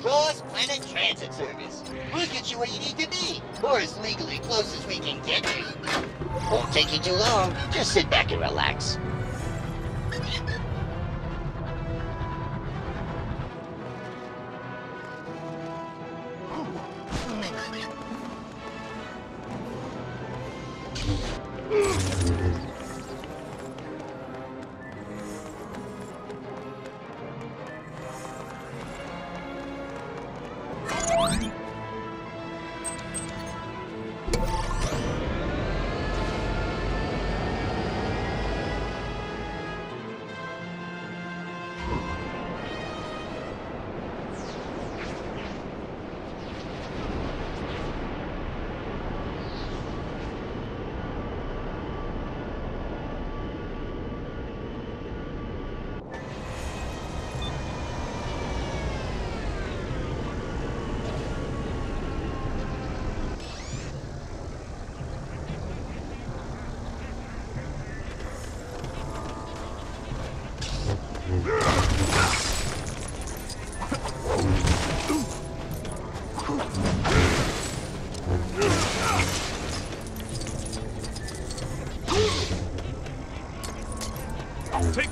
Cross-planet transit service. We'll get you where you need to be, or as legally close as we can get you. Won't take you too long. Just sit back and relax.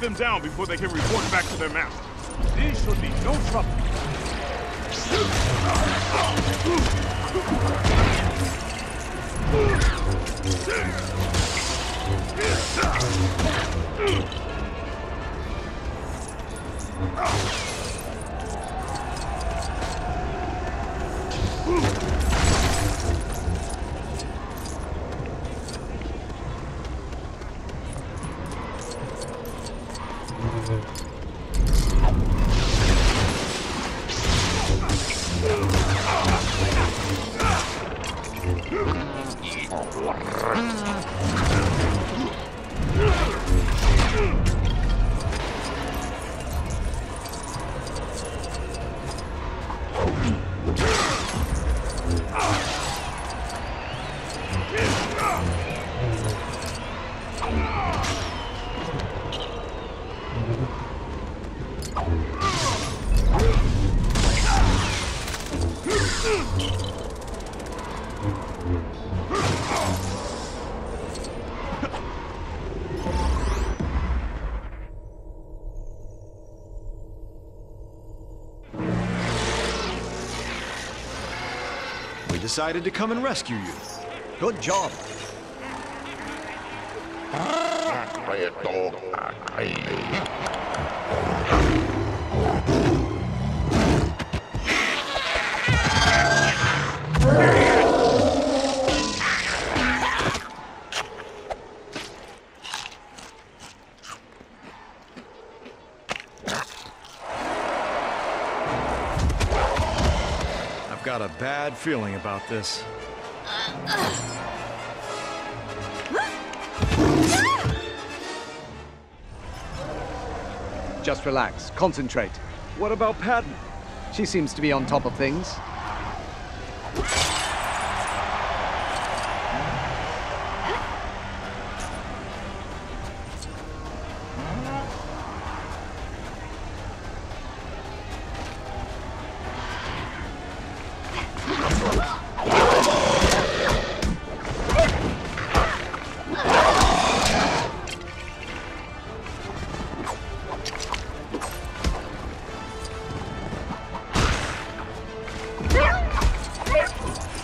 Them down before they can report back to their master. These should be no trouble. Decided to come and rescue you. Good job. I've got a bad feeling about this. Just relax. Concentrate. What about Padme? She seems to be on top of things.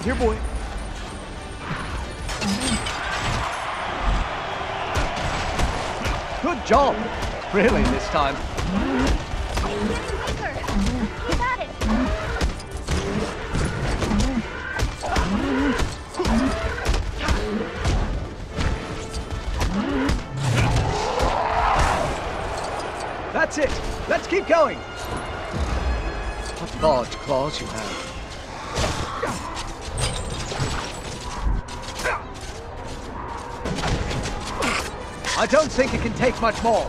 Here, boy. Good job. Really, this time. Quicker! You got it! That's it. Let's keep going. What large claws you have. I don't think it can take much more.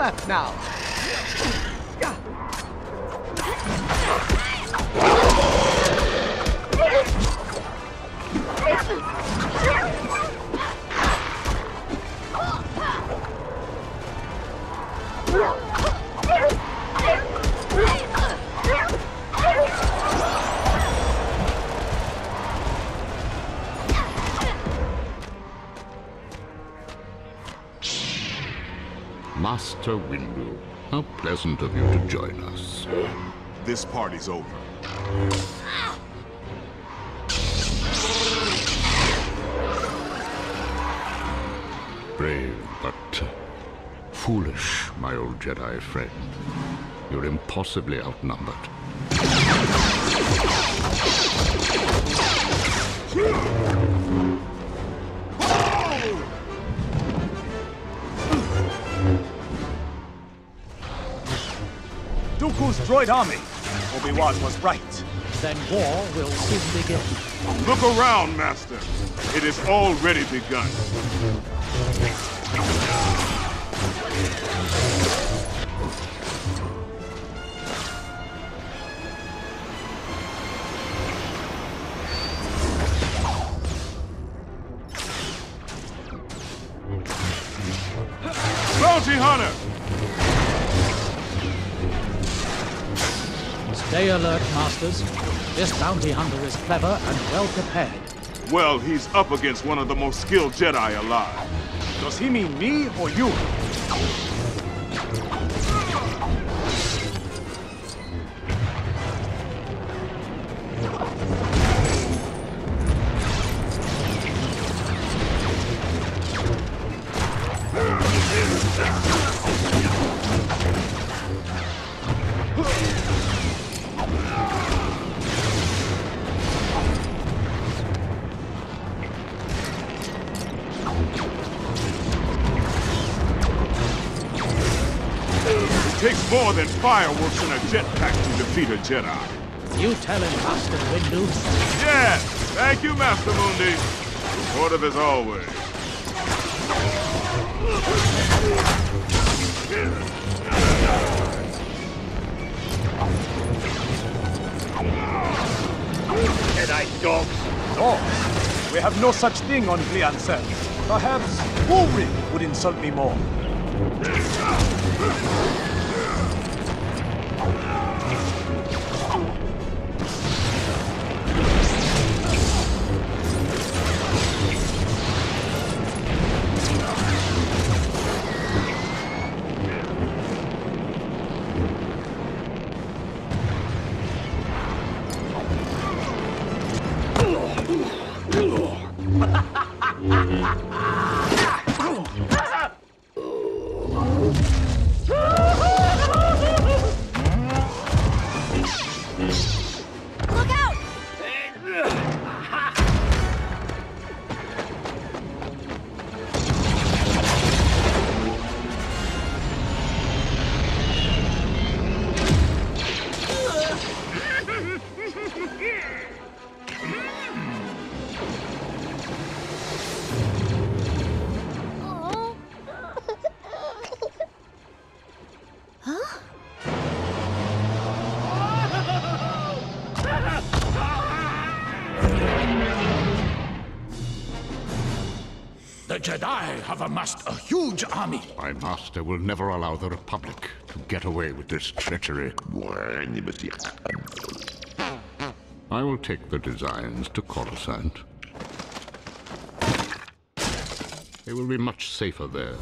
Left now. Master Windu, how pleasant of you to join us. This party's over. Brave, but foolish, my old Jedi friend. You're impossibly outnumbered. Droid army. Obi-Wan was right. Then war will soon begin. Look around, Master. It has already begun. Alert, Masters. This bounty hunter is clever and well prepared. Well, he's up against one of the most skilled Jedi alive. Does he mean me or you? More than fireworks and a jetpack to defeat a Jedi. You tell him, Master Windu. Yes! Thank you, Master Mundi. Supportive as always. Jedi dogs. Dogs? We have no such thing on Glee Anselm. Perhaps Ulrich would insult me more. Jedi have amassed a huge army. My master will never allow the Republic to get away with this treachery. I will take the designs to Coruscant. They will be much safer there.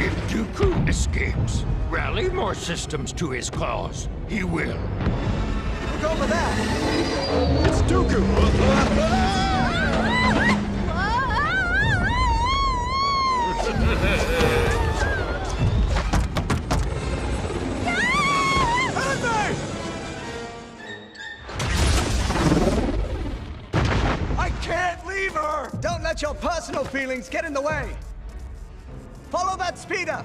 If Dooku escapes, rally more systems to his cause. He will. Look over there! It's Dooku! Don't let your personal feelings get in the way! Follow that speeder!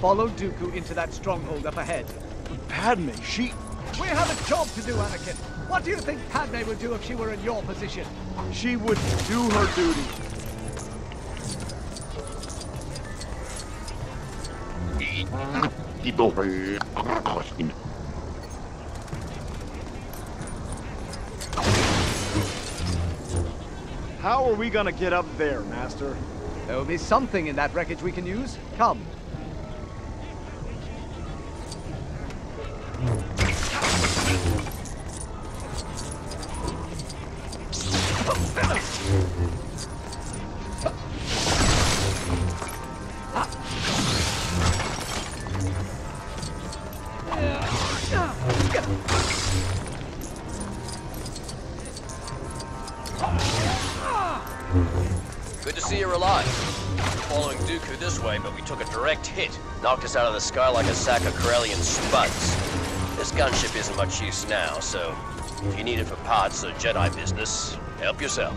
Follow Dooku into that stronghold up ahead. Padme, she... We have a job to do, Anakin. What do you think Padme would do if she were in your position? She would do her duty. How are we gonna get up there, Master? There will be something in that wreckage we can use. Come. The sky like a sack of Corellian spuds. This gunship isn't much use now, so if you need it for parts or Jedi business, help yourself.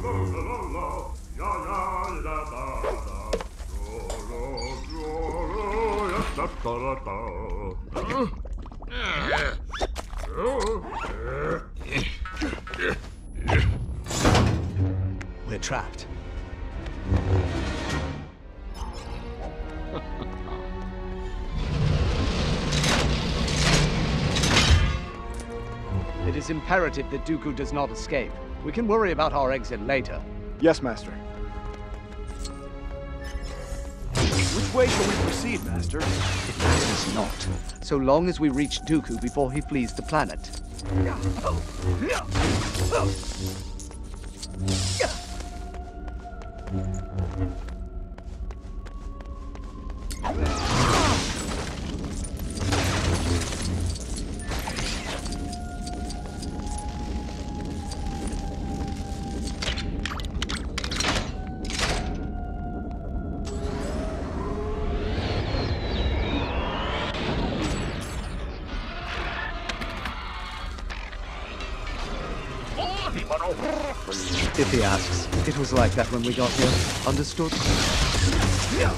We're imperative that Dooku does not escape. We can worry about our exit later. Yes, Master. Which way shall we proceed, Master? It matters not, so long as we reach Dooku before he flees the planet. If he asks, it was like that when we got here. Understood? Yeah.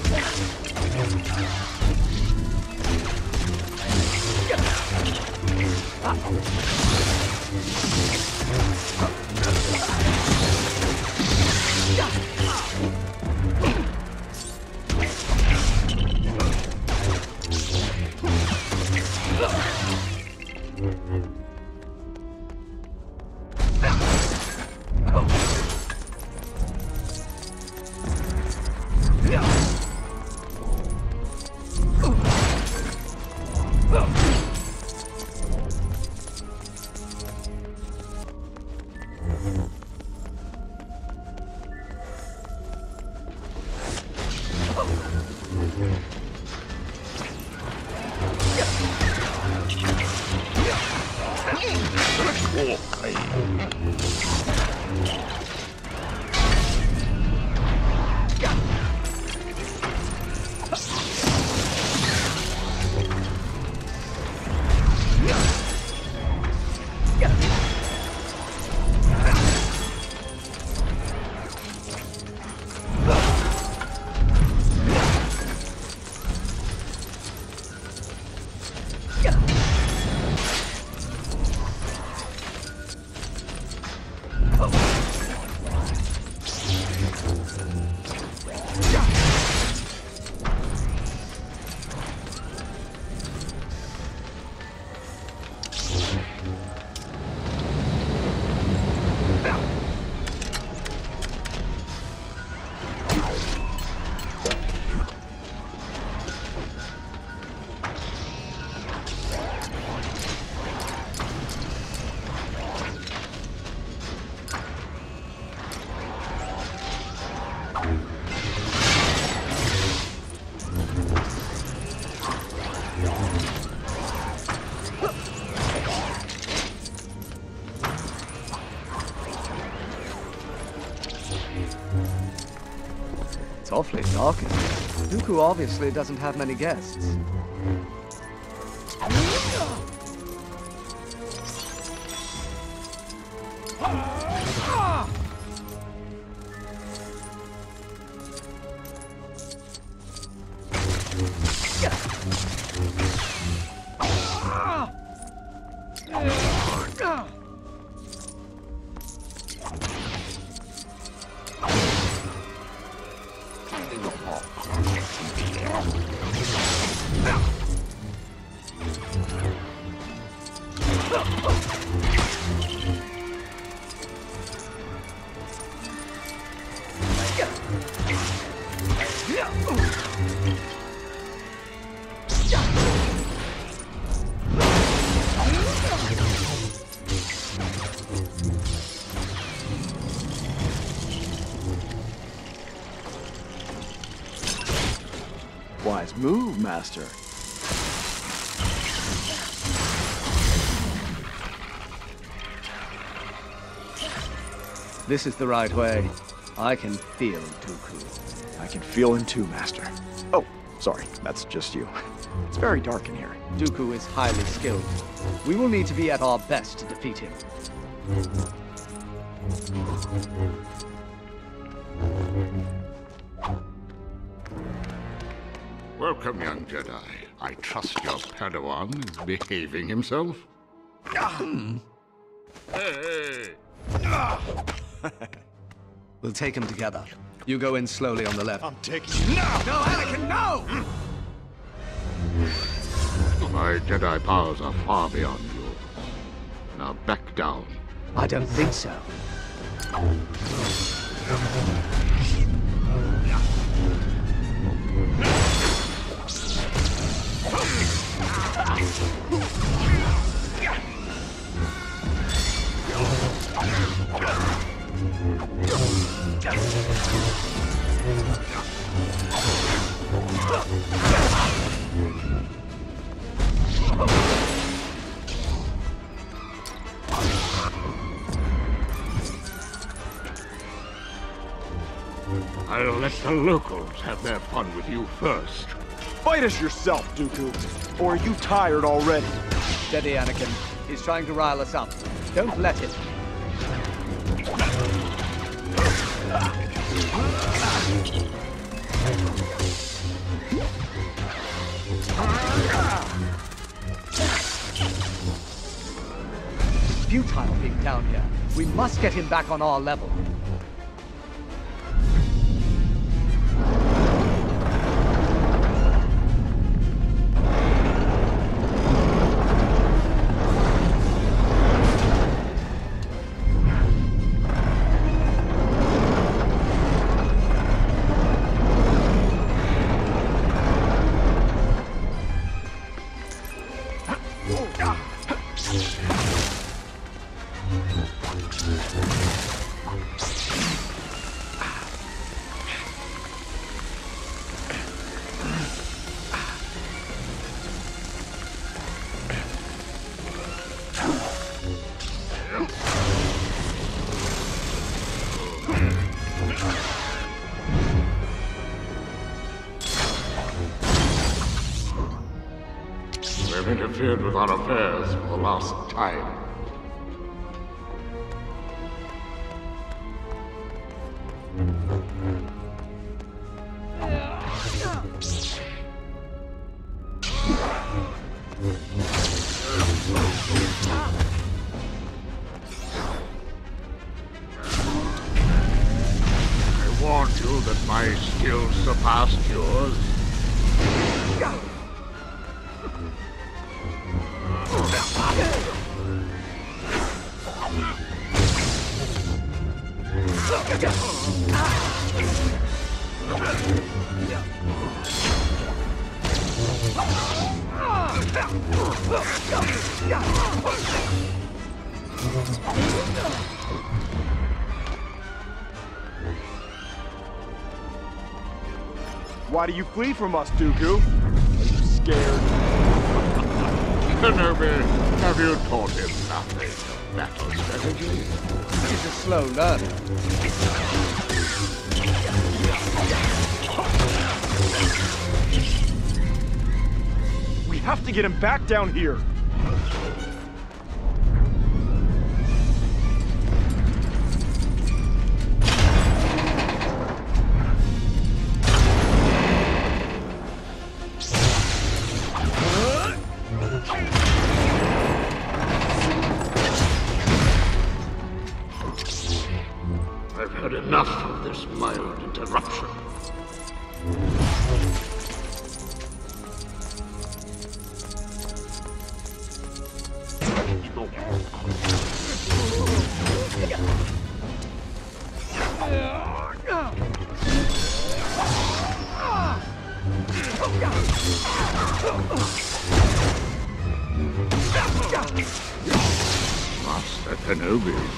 Awfully dark in here. Dooku obviously doesn't have many guests. This is the right way. I can feel Dooku. I can feel him too, Master. Oh, sorry, that's just you. It's very dark in here. Dooku is highly skilled. We will need to be at our best to defeat him. Welcome, young Jedi. I trust your Padawan is behaving himself. Hey! We'll take him together. You go in slowly on the left. I'm taking you now! No, Anakin, no! Hmm. My Jedi powers are far beyond you. Now back down. I don't think so. I'll let the locals have their fun with you first. Fight us yourself, Dooku! Or are you tired already? Steady, Anakin. He's trying to rile us up. Don't let him. Futile being down here. We must get him back on our level. Interfered with our affairs for the last time. I Why do you flee from us, Dooku? Are you scared? Kenobi, have you taught him nothing? Battle strategy? He's a slow learner. We have to get him back down here!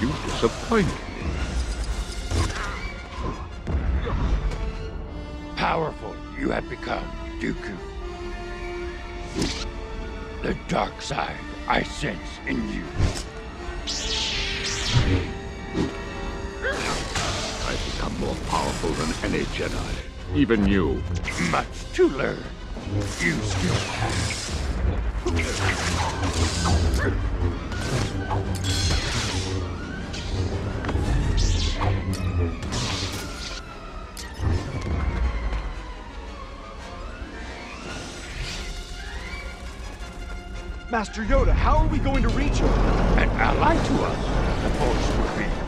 You disappoint me. Powerful you have become, Dooku. The dark side I sense in you. I've become more powerful than any Jedi. Even you. Much to learn. You still have. Master Yoda, how are we going to reach him? An ally to us, the Force would be.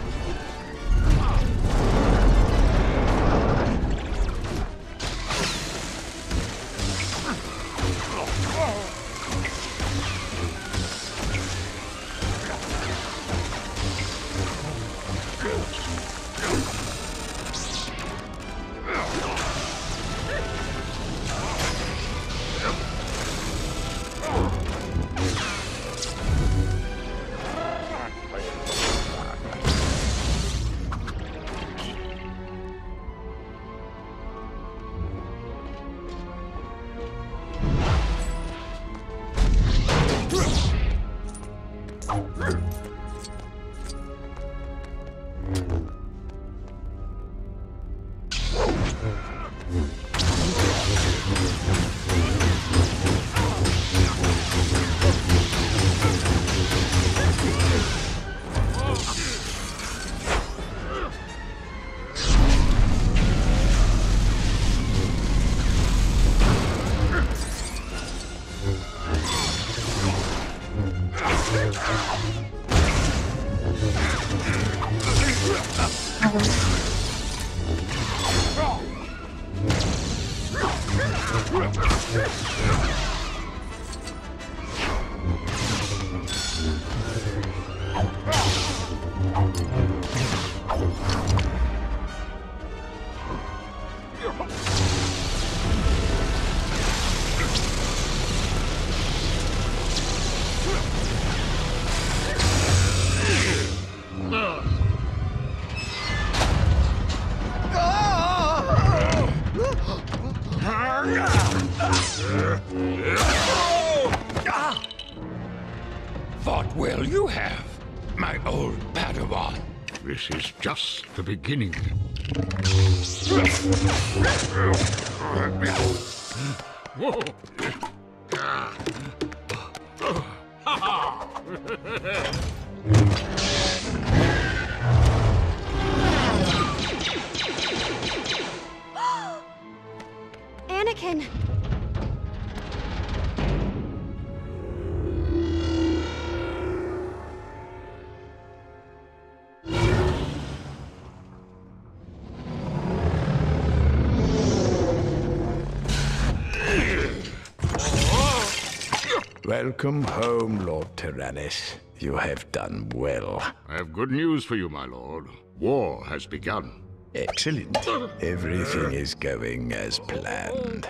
Is just the beginning. Anakin! Welcome home, Lord Tyrannus. You have done well. I have good news for you, my lord. War has begun. Excellent. Everything is going as planned.